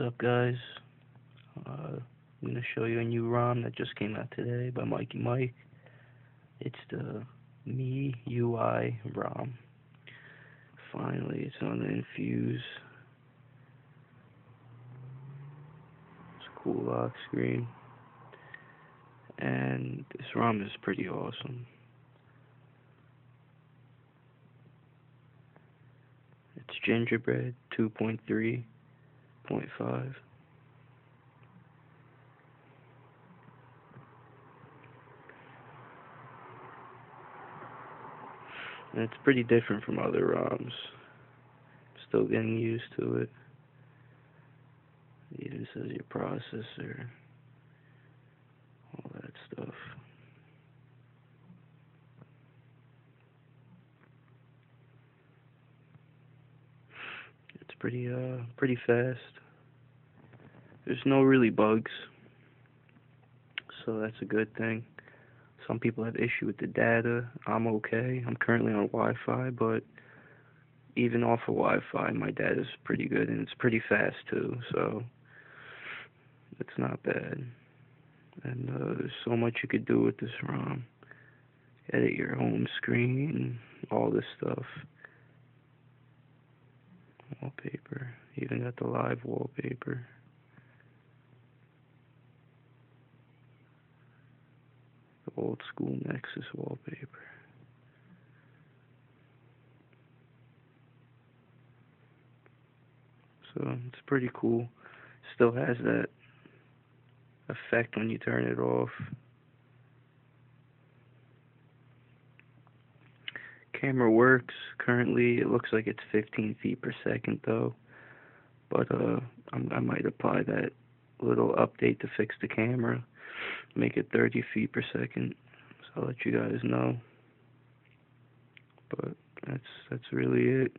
Up guys? Uh, I'm going to show you a new ROM that just came out today by Mikey Mike. It's the MIUI ROM. Finally, it's on the Infuse. It's a cool lock screen. And this ROM is pretty awesome. It's Gingerbread 2.3.5. And it's pretty different from other ROMs. Still getting used to it. It even says your processor. All that stuff. It's pretty uh pretty fast. There's no really bugs. So that's a good thing. Some people have issue with the data. I'm okay. I'm currently on Wi-Fi, but even off of Wi-Fi, my data is pretty good and it's pretty fast too. So it's not bad. And uh, there's so much you could do with this ROM. Edit your home screen, all this stuff. Wallpaper. Even got the live wallpaper. Old school Nexus wallpaper. So it's pretty cool. Still has that effect when you turn it off. Camera works. Currently, it looks like it's 15 feet per second though. But uh, I'm, I might apply that little update to fix the camera make it 30 feet per second. So I'll let you guys know. But that's that's really it.